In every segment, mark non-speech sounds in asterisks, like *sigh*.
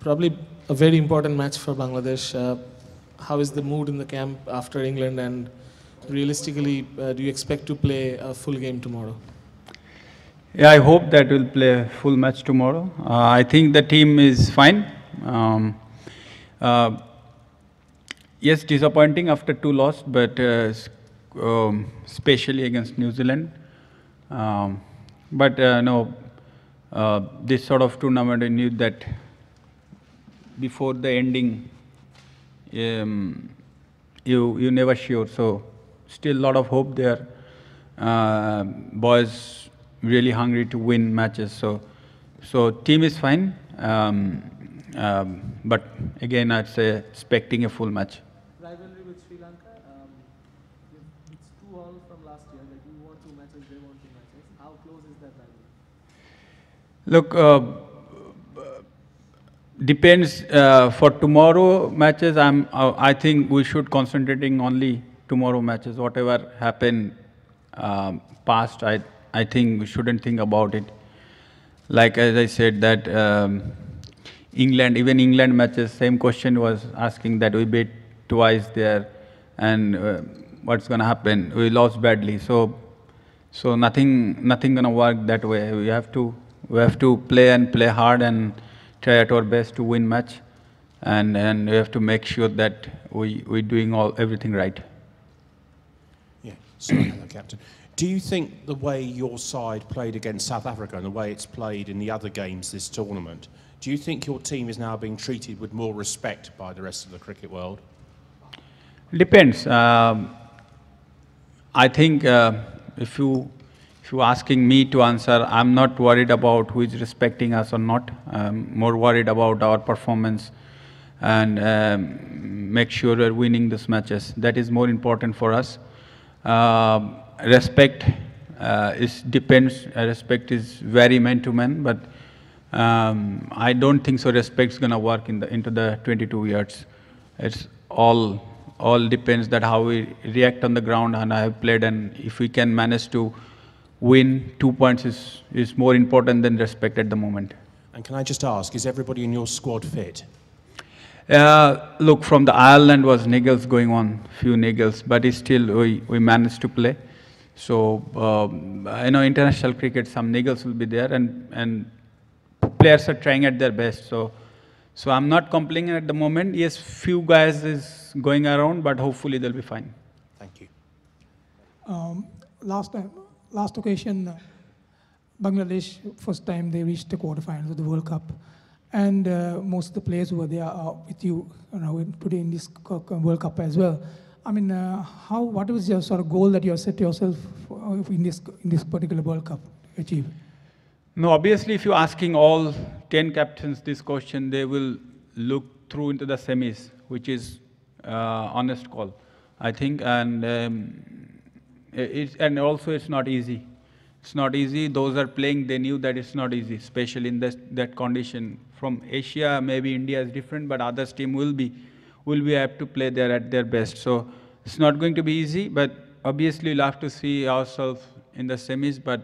Probably a very important match for Bangladesh. Uh, how is the mood in the camp after England, and realistically, uh, do you expect to play a full game tomorrow? Yeah, I hope that we'll play a full match tomorrow. Uh, I think the team is fine. Um, uh, yes, disappointing after two losses, but uh, um, especially against New Zealand. Um, but uh, no, uh, this sort of tournament, I knew that before the ending, um, you you never sure. So still a lot of hope there. Uh, boys really hungry to win matches. So so team is fine. Um, um, but again, I'd say expecting a full match. Rivalry with Sri Lanka. Um, it's two all from last year. That you won two matches, they won two matches. How close is that rivalry? Look, uh, depends. Uh, for tomorrow matches, I'm. Uh, I think we should concentrating only tomorrow matches. Whatever happened um, past, I I think we shouldn't think about it. Like as I said that um, England, even England matches, same question was asking that we beat twice there, and uh, what's gonna happen? We lost badly, so so nothing, nothing gonna work that way. We have to, we have to play and play hard and try at our best to win match, and and we have to make sure that we we're doing all everything right. Yeah, sorry, hello, *coughs* Captain. Do you think the way your side played against South Africa and the way it's played in the other games this tournament, do you think your team is now being treated with more respect by the rest of the cricket world? Depends. Um, I think uh, if you if you are asking me to answer, I'm not worried about who is respecting us or not. I'm more worried about our performance and um, make sure we're winning these matches. That is more important for us. Um respect uh, is depends. Uh, respect is very man to man, but um, I don't think so. Respect's gonna work in the into the 22 years. It's all all depends that how we react on the ground and I have played and if we can manage to win two points is is more important than respect at the moment. And can I just ask, is everybody in your squad fit? Uh, look, from the Ireland was niggles going on, few niggles, but it's still we, we managed to play. So um, I know international cricket, some niggles will be there, and and players are trying at their best. So so I'm not complaining at the moment. Yes, few guys is going around, but hopefully they'll be fine. Thank you. Um, last time, last occasion, uh, Bangladesh first time they reached the quarterfinals of the World Cup, and uh, most of the players who were there are with you, you know, in- today in this co- World Cup as well. I mean, uh, how what was your sort of goal that you have set yourself uh, in this in this particular World Cup to achieve? No, obviously, if you're asking all 10 captains this question, they will look through into the semis, which is uh, honest call, I think. And, um, it's, and also, it's not easy. It's not easy. Those are playing, they knew that it's not easy, especially in this, that condition. From Asia, maybe India is different, but others team will be, will be have to play there at their best. So it's not going to be easy, but obviously we'll have to see ourselves in the semis. But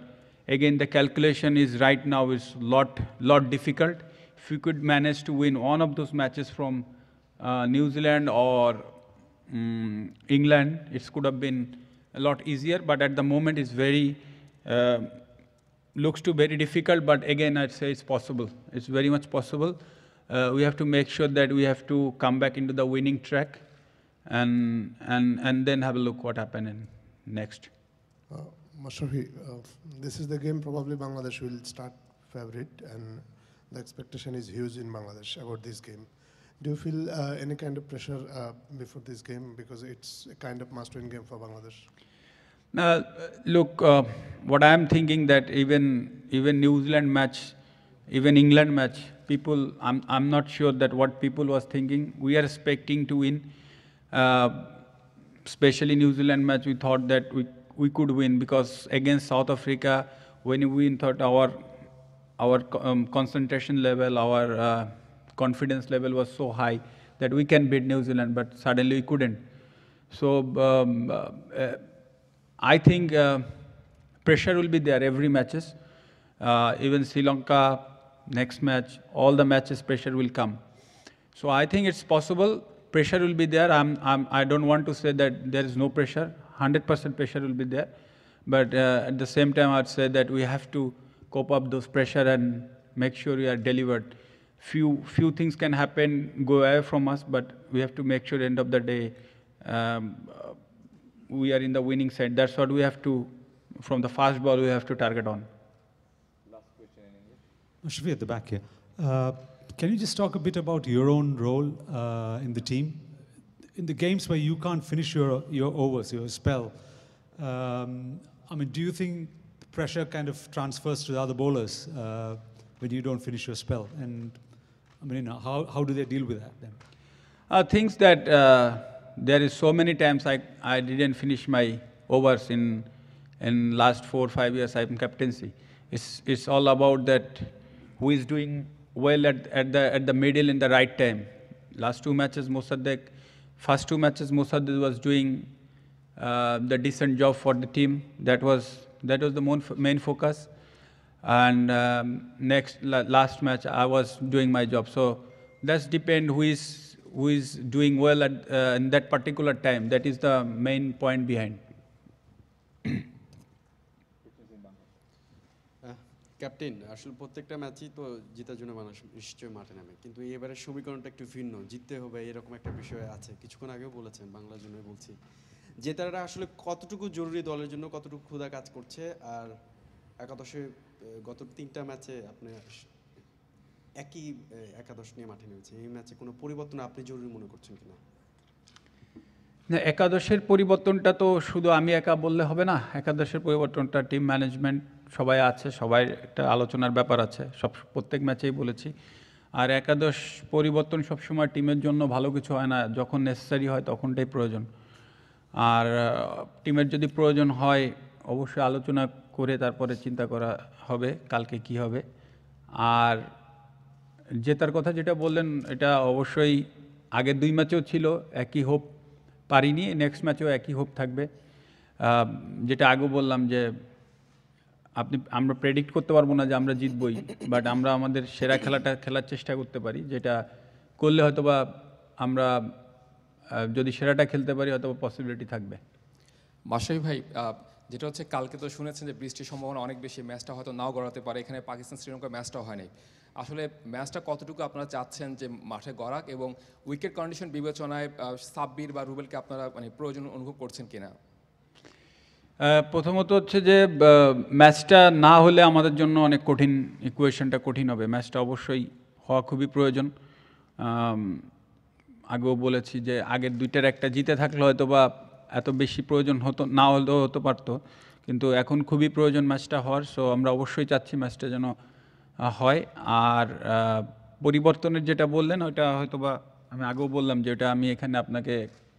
again, the calculation is right now is lot, lot difficult. If we could manage to win one of those matches from uh, New Zealand or mm, England, it could have been a lot easier. But at the moment, it's very uh, looks to very difficult. But again, I'd say it's possible. It's very much possible. Uh, we have to make sure that we have to come back into the winning track, and and and then have a look what happened next. Uh, Mashrafi, uh, this is the game probably Bangladesh will start favorite and the expectation is huge in Bangladesh about this game. Do you feel uh, any kind of pressure uh, before this game because it's a kind of must-win game for Bangladesh? Now, look, uh, what I am thinking that even even New Zealand match, even England match, people, I'm I'm not sure that what people was thinking. We are expecting to win, uh, especially New Zealand match. We thought that we we could win because against South Africa, when we thought our our um, concentration level, our uh, confidence level was so high that we can beat New Zealand, but suddenly we couldn't. So um, uh, uh, I think uh, pressure will be there every matches. Uh, even Sri Lanka next match, all the matches pressure will come. So I think it's possible. Pressure will be there. I'm, I'm, I don't want to say that there is no pressure. 100% pressure will be there. But uh, at the same time, I'd say that we have to cope up those pressure and make sure we are delivered. Few, few things can happen, go away from us, but we have to make sure end of the day um, uh, we are in the winning side. That's what we have to, from the fast ball, we have to target on. Shafi at the back here. Uh, can you just talk a bit about your own role uh, in the team? In the games where you can't finish your, your overs, your spell, um, I mean, do you think the pressure kind of transfers to the other bowlers uh, when you don't finish your spell? And I mean, how, how do they deal with that then? Uh, things that uh, there is so many times I, I didn't finish my overs in in last four five years I'm captaincy. It's it's all about that who is doing well at, at the at the middle in the right time. Last two matches Mossadegh, first two matches Mossadegh was doing uh, the decent job for the team. That was that was the main, main focus. And um, next la- last match I was doing my job. So that's depend who is who is doing well at uh, in that particular time. That is the main point behind. *coughs* Captain আসলে প্রত্যেকটা ম্যাচই তো জেতার জন্য মানুষ নিশ্চয়ই মাঠে নামে কিন্তু এবারের সমীকরণটা একটু ভিন্ন জিততে হবে এরকম একটা বিষয় আছে কিছুক্ষণ আগেও বলেছেন বাংলার জন্য বলছি জেতাটা আসলে কতটুকু জরুরি দলের জন্য কতটুকু ক্ষুধা কাজ করছে আর একাদশে গত তিনটা ম্যাচে আপনি একই একাদশ নিয়ে মাঠে নেমেছে। এই ম্যাচে কোনো পরিবর্তন আপনি জরুরি মনে করছেন কিনা? না, একাদশের পরিবর্তনটা তো শুধু আমি একা বললে হবে না, একাদশের পরিবর্তনটা টিম ম্যানেজমেন্ট সবাই আছে, সবাই একটা আলোচনার ব্যাপার আছে, সব, প্রত্যেক ম্যাচেই বলেছি। আর একাদশ পরিবর্তন সবসময় টিমের জন্য ভালো কিছু হয় না, যখন নেসেসারি হয় তখনটাই প্রয়োজন। আর টিমের যদি প্রয়োজন হয়, অবশ্যই আলোচনা করে তারপরে চিন্তা করা হবে, কালকে কি হবে। আর জেতার কথা যেটা বললেন, এটা অবশ্যই আগের দুই ম্যাচেও ছিল, একই হোপ পারিনি নেক্সট ম্যাচেও একই হোপ থাকবে। যেটা আগেও বললাম যে, আপনি, আমরা প্রেডিক্ট করতে পারব না যে আমরা জিতবই বাট আমরা আমাদের সেরা খেলাটা খেলার চেষ্টা করতে পারি, যেটা করলে হয়তো বা আমরা যদি সেরাটা খেলতে পারি হয়তো পসিবিলিটি থাকবে। মাসাই ভাই যেটা হচ্ছে কালকে তো শুনেছেন যে বৃষ্টির সম্ভাবনা অনেক বেশি, ম্যাচটা হয়তো নাও গড়াতে পারে। এখানে পাকিস্তান, শ্রীলঙ্কা ম্যাচটাও হয়নি। আসলে ম্যাচটা কতটুকু আপনারা চাচ্ছেন যে মাঠে গড়াক এবং উইকেট কন্ডিশন বিবেচনায় সাব্বির বা রুবেলকে আপনারা মানে প্রয়োজন অনুভব করছেন কিনা? প্রথমত হচ্ছে যে ম্যাচটা না হলে আমাদের জন্য অনেক কঠিন ইকুয়েশনটা কঠিন হবে। ম্যাচটা অবশ্যই হওয়া খুবই প্রয়োজন। আগেও বলেছি যে আগের দুইটার একটা জিতে থাকলে হয়তো বা এত বেশি প্রয়োজন হতো না হলেও হতে পারতো। কিন্তু এখন খুবই প্রয়োজন ম্যাচটা হওয়ার সো আমরা অবশ্যই চাচ্ছি ম্যাচটা যেন হয়। আর পরিবর্তনের যেটা বললেন ওইটা হয়তো বা আমি আগেও বললাম যে ওটা আমি এখানে আপনাকে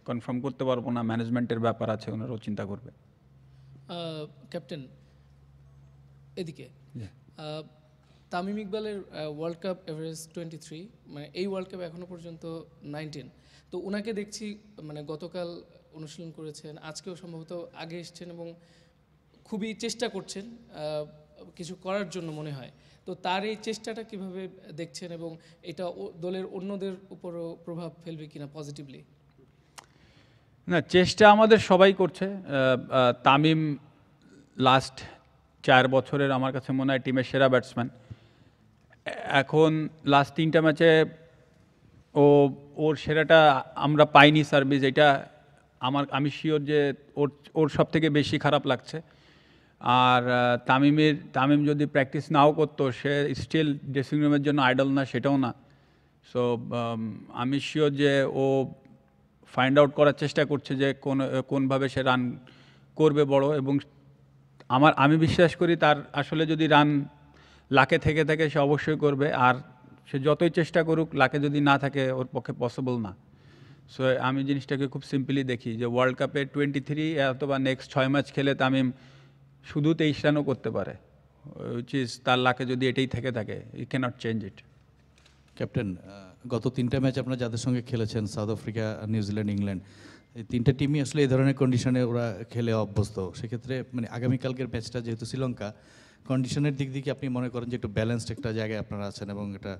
কনফার্ম করতে পারব না ম্যানেজমেন্টের ব্যাপার আছে ওনারাও চিন্তা করবে। ক্যাপ্টেন এদিকে। তামিম ইকবালের world cup average twenty three মানে এই ওয়ার্ল্ড কাপ এখনও পর্যন্ত নাইনটিন তো ওনাকে দেখছি মানে গতকাল অনুশীলন করেছেন, আজকেও সম্ভবত আগে এসছেন এবং খুবই চেষ্টা করছেন কিছু করার জন্য মনে হয়। তো তার এই চেষ্টাটা কীভাবে দেখছেন এবং এটা দলের অন্যদের উপরও প্রভাব ফেলবে কিনা পজিটিভলি না, চেষ্টা আমাদের সবাই করছে। তামিম লাস্ট চার বছরের আমার কাছে মনে হয় টিমের সেরা ব্যাটসম্যান এখন লাস্ট তিনটা ম্যাচে ও, ওর সেরাটা আমরা পাইনি সার্ভিস এটা আমার, আমি শিওর যে ওর ওর সব থেকে বেশি খারাপ লাগছে। আর তামিমের, তামিম যদি প্র্যাকটিস নাও করতো, সে স্টিল ড্রেসিং রুমের জন্য আইডল না, সেটাও না। সো আমি শিওর যে ও ফাইন্ড আউট করার চেষ্টা করছে যে কোন, কোনভাবে সে রান করবে বড় এবং আমার, আমি বিশ্বাস করি তার আসলে যদি রান লাকে থেকে, থাকে সে অবশ্যই করবে। আর সে যতই চেষ্টা করুক, লাকে যদি না থাকে, ওর পক্ষে পসিবল না। সো আমি জিনিসটাকে খুব সিম্পলি দেখি যে ওয়ার্ল্ড কাপে টোয়েন্টি থ্রি অথবা নেক্সট ছয় ম্যাচ খেলে তামিম শুধু তেইশ রানও করতে পারে উইচ তার লাকে যদি এটাই থেকে থাকে I can't change it captain গত তিনটা ম্যাচ আপনারা যাদের সঙ্গে খেলেছেন, সাউথ আফ্রিকা নিউজিল্যান্ড ইংল্যান্ড, এই তিনটা টিমই আসলে এই ধরনের কন্ডিশনে ওরা খেলে অভ্যস্ত। সেক্ষেত্রে মানে আগামীকালকের ম্যাচটা যেহেতু শ্রীলঙ্কা কন্ডিশনের দিক দিয়ে আপনি মনে করেন যে একটু ব্যালেন্সড একটা জায়গায় আপনারা আছেন এবং এটা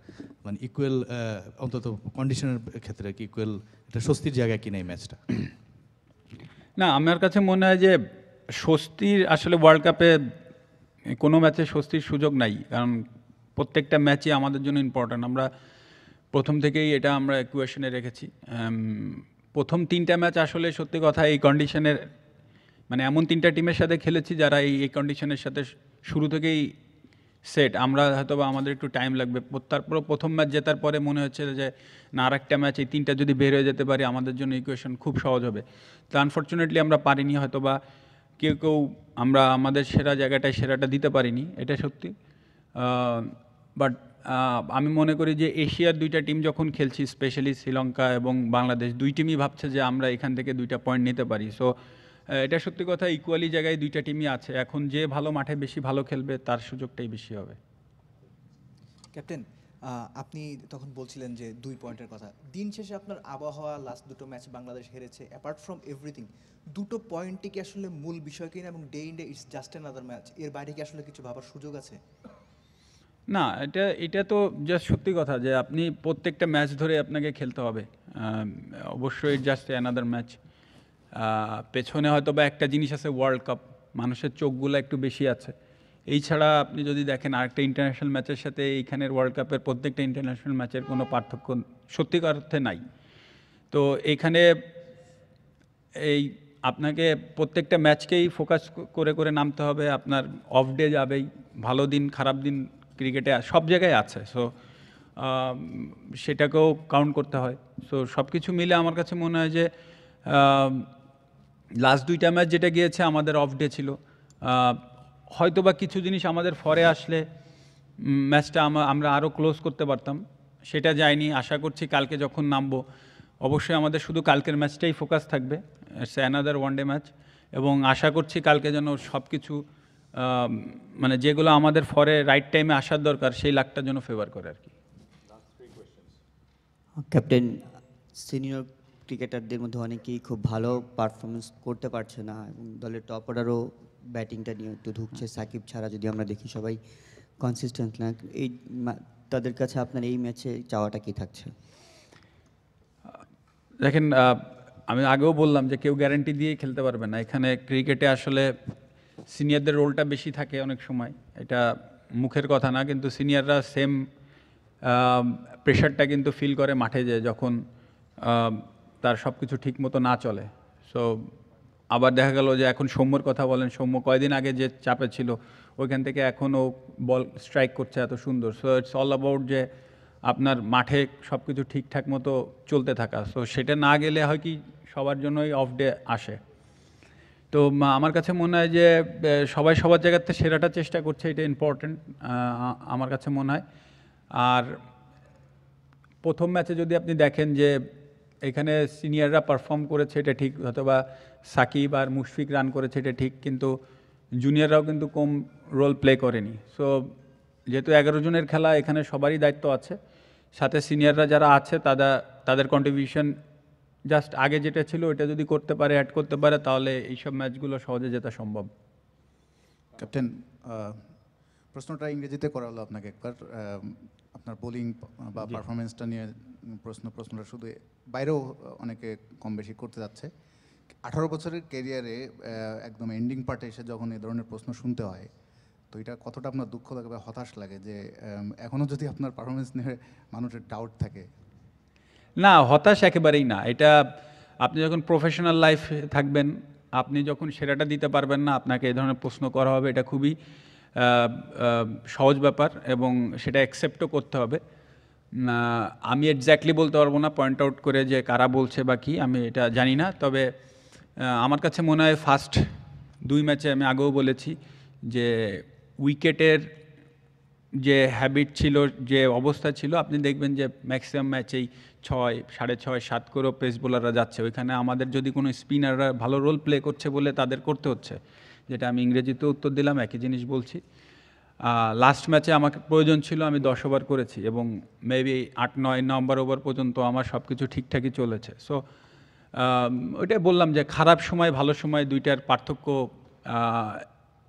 মানে ইকুয়াল অন্তত কন্ডিশনের ক্ষেত্রে কি ইকুয়াল একটা স্বস্তির জায়গায় কিনা এই ম্যাচটা না, আমার কাছে মনে হয় যে স্বস্তির, আসলে ওয়ার্ল্ড কাপে কোনো ম্যাচে স্বস্তির সুযোগ নাই। কারণ প্রত্যেকটা ম্যাচই আমাদের জন্য ইম্পর্ট্যান্ট আমরা প্রথম থেকেই এটা আমরা ইকুয়েশনে রেখেছি। প্রথম তিনটা ম্যাচ আসলে সত্যি কথা এই কন্ডিশনের মানে এমন তিনটা টিমের সাথে খেলেছি যারা এই এই কন্ডিশনের সাথে শুরু থেকেই সেট আমরা হয়তো বা আমাদের একটু টাইম লাগবে। তারপর প্রথম ম্যাচ জেতার পরে মনে হচ্ছে যে, না আর একটা ম্যাচ এই তিনটা যদি বের হয়ে যেতে পারি, আমাদের জন্য ইকুয়েশন খুব সহজ হবে। তো আনফর্চুনেটলি আমরা পারিনি হয়তো বা কেউ কেউ আমরা আমাদের সেরা জায়গাটায় সেরাটা দিতে পারিনি, এটা সত্যি। বাট আমি মনে করি যে, এশিয়ার দুইটা টিম যখন খেলছি স্পেশালি শ্রীলঙ্কা এবং বাংলাদেশ, দুই টিমই ভাবছে যে, আমরা এখান থেকে দুইটা পয়েন্ট নিতে পারি। সো এটা সত্যি কথা ইকুয়ালি জায়গায় দুইটা টিমই আছে। এখন যে ভালো মাঠে বেশি ভালো খেলবে তার সুযোগটাই বেশি হবে। ক্যাপ্টেন আপনি তখন বলছিলেন যে দুই পয়েন্টের কথা। দিন শেষে আপনার আবহাওয়া লাস্ট দুটো ম্যাচ বাংলাদেশ হেরেছে। অ্যাপার্ট ফ্রম এভরিথিং দুটো পয়েন্টই কি আসলে মূল বিষয় কিনা এবং day in day it's just another match এর বাইরে কি আসলে কিছু ভাবার সুযোগ আছে? না এটা এটা তো জাস্ট সত্যি কথা যে আপনি প্রত্যেকটা ম্যাচ ধরে আপনাকে খেলতে হবে। অবশ্যই জাস্ট অ্যানাদার ম্যাচ পেছনে হয়তো বা একটা জিনিস আছে ওয়ার্ল্ড কাপ মানুষের চোখগুলো একটু বেশি আছে। এই ছাড়া আপনি যদি দেখেন আরেকটা ইন্টারন্যাশনাল ম্যাচের সাথে এইখানের ওয়ার্ল্ড কাপের প্রত্যেকটা ইন্টারন্যাশনাল ম্যাচের কোনো পার্থক্য সত্যিকার অর্থে নাই। তো এখানে এই আপনাকে প্রত্যেকটা ম্যাচকেই ফোকাস করে করে নামতে হবে, আপনার অফ ডে যাবেই, ভালো দিন, খারাপ দিন ক্রিকেটে সব জায়গায় আছে। সো সেটাকেও কাউন্ট করতে হয়। সো সব কিছু মিলে আমার কাছে মনে হয় যে লাস্ট দুইটা ম্যাচ যেটা গিয়েছে আমাদের অফ ডে ছিল। হয়তো বা কিছু জিনিস আমাদের ফরে আসলে ম্যাচটা আমরা আরও ক্লোজ করতে পারতাম। সেটা যায়নি আশা করছি কালকে যখন নামবো অবশ্যই আমাদের শুধু কালকের ম্যাচটাই ফোকাস থাকবে। It's another one day match এবং আশা করছি কালকে যেন সব কিছু মানে যেগুলো আমাদের ফরে রাইট টাইমে আসার দরকার সেই লাখটার জন্য ফেভার করে আর কি। ক্যাপ্টেন সিনিয়র ক্রিকেটারদের মধ্যে অনেকেই খুব ভালো পারফরমেন্স করতে পারছে না এবং দলের টপ অর্ডারও ব্যাটিংটা নিয়ে একটু ঢুকছে। সাকিব ছাড়া যদি আমরা দেখি সবাই কনসিস্টেন্ট না, এই তাদের কাছে আপনার এই ম্যাচে চাওয়াটা কি থাকছে? দেখেন আমি আগেও বললাম যে কেউ গ্যারান্টি দিয়েই খেলতে পারবে না। এখানে ক্রিকেটে আসলে সিনিয়রদের রোলটা বেশি থাকে অনেক সময়। এটা মুখের কথা না, কিন্তু সিনিয়ররা সেম প্রেশারটা কিন্তু ফিল করে মাঠে যে যখন তার সব কিছু ঠিক মতো না চলে। সো আবার দেখা গেল যে এখন সৌম্যর কথা বলেন, সৌম্য কয়দিন আগে যে চাপে ছিল, ওইখান থেকে এখনও বল স্ট্রাইক করছে এত সুন্দর। সো ইটস অল অ্যাবাউট যে আপনার মাঠে সব কিছু ঠিকঠাক মতো চলতে থাকা। সো সেটা না গেলে হয় কি সবার জন্যই অফ ডে আসে। তো আমার কাছে মনে হয় যে সবাই সবার জায়গাতে সেরাটা চেষ্টা করছে, এটা ইম্পর্ট্যান্ট আমার কাছে মনে হয়। আর প্রথম ম্যাচে যদি আপনি দেখেন যে এখানে সিনিয়ররা পারফর্ম করেছে, এটা ঠিক অথবা সাকিব আর মুশফিক রান করেছে, এটা ঠিক, কিন্তু জুনিয়ররাও কিন্তু কম রোল প্লে করেনি। সো যেহেতু এগারো জনের খেলা, এখানে সবারই দায়িত্ব আছে। সাথে সিনিয়ররা যারা আছে তারা তাদের কন্ট্রিবিউশন জাস্ট আগে যেটা ছিল ওটা যদি করতে পারে অ্যাড করতে পারে, তাহলে এইসব ম্যাচগুলো সহজে জেতা সম্ভব। ক্যাপ্টেন প্রশ্নটা ইংরেজিতে করা হলো আপনাকে একবার আপনার বোলিং বা পারফরমেন্সটা নিয়ে প্রশ্ন প্রশ্নটা শুধু বাইরেও অনেকে কম বেশি করতে যাচ্ছে। আঠারো বছরের কেরিয়ারে একদম এন্ডিং পার্টে এসে যখন এই ধরনের প্রশ্ন শুনতে হয় তো এটা কতটা আপনার দুঃখ লাগে বা হতাশ লাগে যে এখনও যদি আপনার পারফরমেন্স নিয়ে মানুষের ডাউট থাকে? না হতাশ একেবারেই না। এটা আপনি যখন প্রফেশনাল লাইফ থাকবেন আপনি যখন সেরাটা দিতে পারবেন না আপনাকে এই ধরনের প্রশ্ন করা হবে এটা খুবই সহজ ব্যাপার এবং সেটা অ্যাকসেপ্টও করতে হবে। আমি এক্স্যাক্টলি বলতে পারব না পয়েন্ট আউট করে যে কারা বলছে বা কি, আমি এটা জানি না। তবে আমার কাছে মনে হয় ফার্স্ট দুই ম্যাচে আমি আগেও বলেছি যে উইকেটের যে হ্যাবিট ছিল, যে অবস্থা ছিল, আপনি দেখবেন যে ম্যাক্সিমাম ম্যাচেই ছয়, সাড়ে ছয়, সাত করেও পেস বোলাররা যাচ্ছে। ওইখানে আমাদের যদি কোনো স্পিনাররা ভালো রোল প্লে করছে বলে তাদের করতে হচ্ছে। যেটা আমি ইংরেজিতে উত্তর দিলাম, একই জিনিস বলছি। লাস্ট ম্যাচে আমাকে প্রয়োজন ছিল, আমি দশ ওভার করেছি এবং মেবি আট, নয় নম্বর ওভার পর্যন্ত আমার সব কিছু ঠিকঠাকই চলেছে। সো ওইটাই বললাম যে খারাপ সময়, ভালো সময় দুইটার পার্থক্য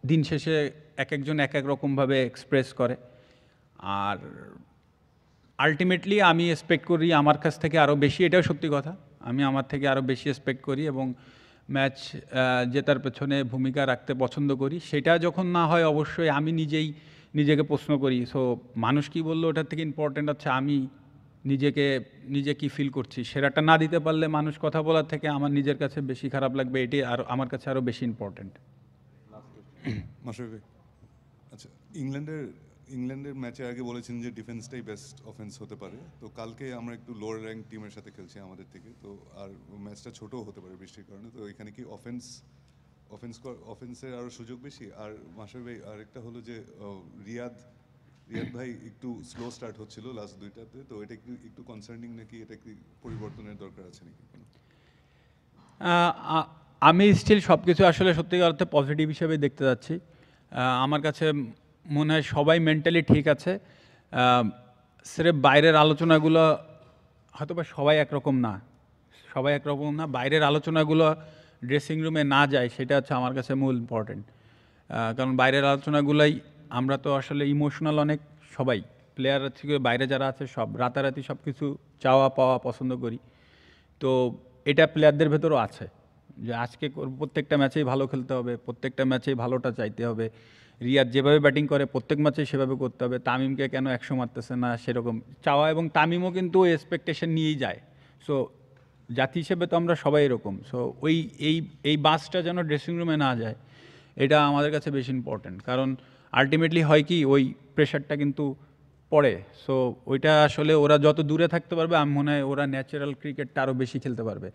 দিন শেষে এক একজন এক এক রকমভাবে এক্সপ্রেস করে। আর আলটিমেটলি আমি এক্সপেক্ট করি আমার কাছ থেকে আরও বেশি, এটাও সত্যি কথা। আমি আমার থেকে আরও বেশি এক্সপেক্ট করি এবং ম্যাচ জেতার পেছনে ভূমিকা রাখতে পছন্দ করি, সেটা যখন না হয় অবশ্যই আমি নিজেই নিজেকে প্রশ্ন করি সো মানুষ কি বলল ওটার থেকে ইম্পর্ট্যান্ট হচ্ছে আমি নিজেকে, নিজে কি ফিল করছি? সেরাটা না দিতে পারলে মানুষ কথা বলার থেকে আমার নিজের কাছে বেশি খারাপ লাগবে, এটি আর আমার কাছে আরও বেশি ভাই আচ্ছা ইংল্যান্ডের ইংল্যান্ডের ম্যাচের আগে বলেছেন যে ডিফেন্সটাই বেস্ট অফেন্স হতে পারে। তো কালকে আমরা একটু লোয়ার র্যাঙ্ক টিমের সাথে খেলছি আমাদের থেকে। তো আর ম্যাচটা ছোটও হতে পারে বৃষ্টির কারণে। তো এখানে কি অফেন্স অফেন্স অফেন্সের আরও সুযোগ বেশি? আর মাসের ভাই, আরেকটা হলো যে রিয়াদ রিয়াদ ভাই একটু স্লো স্টার্ট হচ্ছিল লাস্ট দুইটাতে। তো এটা একটু একটু কনসার্নিং নাকি? এটা কি পরিবর্তনের দরকার আছে নাকি আমি স্টিল সব কিছু আসলে সত্যিকার অর্থে পজিটিভ হিসেবে দেখতে যাচ্ছি। আমার কাছে মনে হয় সবাই মেন্টালি ঠিক আছে। স্রেফ বাইরের আলোচনাগুলো হয়তো বা সবাই একরকম না। সবাই একরকম না, বাইরের আলোচনাগুলো ড্রেসিং রুমে না যায়, সেটা হচ্ছে আমার কাছে মূল ইম্পর্টেন্ট কারণ বাইরের আলোচনাগুলোই আমরা তো আসলে ইমোশনাল অনেক, সবাই। প্লেয়ার থেকে বাইরে যারা আছে সব, রাতারাতি সব কিছু চাওয়া পাওয়া পছন্দ করি। তো এটা প্লেয়ারদের ভেতরও আছে। যে আজকে প্রত্যেকটা ম্যাচেই ভালো খেলতে হবে, প্রত্যেকটা ম্যাচেই ভালোটা চাইতে হবে। রিয়াদ যেভাবে ব্যাটিং করে, প্রত্যেক ম্যাচেই সেভাবে করতে হবে। তামিমকে কেন একশো মারতেছে না, সেরকম। চাওয়া এবং তামিমও কিন্তু এক্সপেকটেশন নিয়েই যায়। সো জাতি হিসেবে তো আমরা সবাই এরকম। সো ওই, এই এই বাসটা যেন ড্রেসিং রুমে না যায়, এটা আমাদের কাছে বেশি ইম্পর্ট্যান্ট কারণ আলটিমেটলি হয় কি, ওই প্রেশারটা কিন্তু পড়ে। সো ওইটা আসলে ওরা যত দূরে থাকতে পারবে, আমি মনে হয় ওরা ন্যাচারাল ক্রিকেটটা আরও বেশি খেলতে পারবে।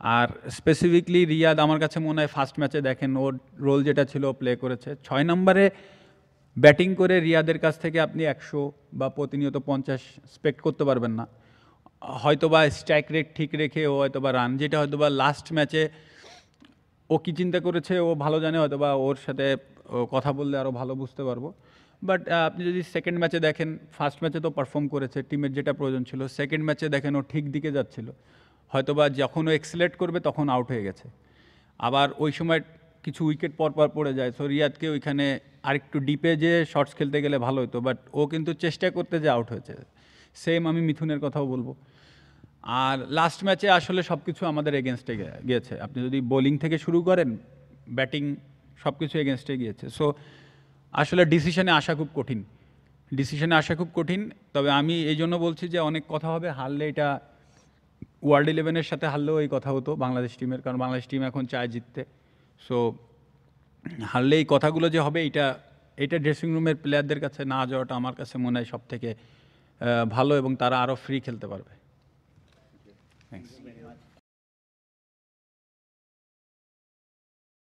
আর স্পেসিফিকলি রিয়াদ আমার কাছে মনে হয় ফার্স্ট ম্যাচে দেখেন, ওর রোল যেটা ছিল প্লে করেছে। ছয় নম্বরে ব্যাটিং করে রিয়াদের কাছ থেকে আপনি একশো বা প্রতিনিয়ত পঞ্চাশ স্পেক্ট করতে পারবেন না। হয়তো বা স্ট্রাইক রেট ঠিক রেখে ও হয়তো বা রান যেটা হয়তো বা লাস্ট ম্যাচে ও কী চিন্তা করেছে, ও ভালো জানে হয়তো বা ওর সাথে কথা বললে আরও ভালো বুঝতে পারব। বাট আপনি যদি সেকেন্ড ম্যাচে দেখেন ফার্স্ট ম্যাচে তো পারফর্ম করেছে টিমের যেটা প্রয়োজন ছিল সেকেন্ড ম্যাচে দেখেন ও ঠিক দিকে যাচ্ছিল। হয়তো বা যখন ও এক্সিলেট করবে তখন আউট হয়ে গেছে। আবার ওই সময় কিছু উইকেট পর পর পড়ে যায়। সো রিয়াদকে ওইখানে আরেকটু ডিপে যে শর্টস খেলতে গেলে ভালো হতো বাট ও কিন্তু চেষ্টা করতে যে আউট হয়েছে। সেম আমি মিথুনের কথাও বলব। আর লাস্ট ম্যাচে আসলে সব কিছু আমাদের এগেনস্টে গিয়েছে। আপনি যদি বোলিং থেকে শুরু করেন ব্যাটিং সব কিছু এগেনস্টে গিয়েছে। সো আসলে ডিসিশনে আসা খুব কঠিন। ডিসিশনে আসা খুব কঠিন। তবে আমি এই জন্য বলছি যে অনেক কথা হবে। হারলে এটা ওয়ার্ল্ড ইলেভেনের সাথে হারলেও এই কথা হতো বাংলাদেশ টিমের কারণ বাংলাদেশ টিম এখন চায় জিততে। সো হারলে এই কথাগুলো যে হবে, এটা এটা ড্রেসিং রুমের প্লেয়ারদের কাছে না যাওয়াটা আমার কাছে মনে হয় সব থেকে ভালো এবং তারা আরও ফ্রি খেলতে পারবে। থ্যাংকস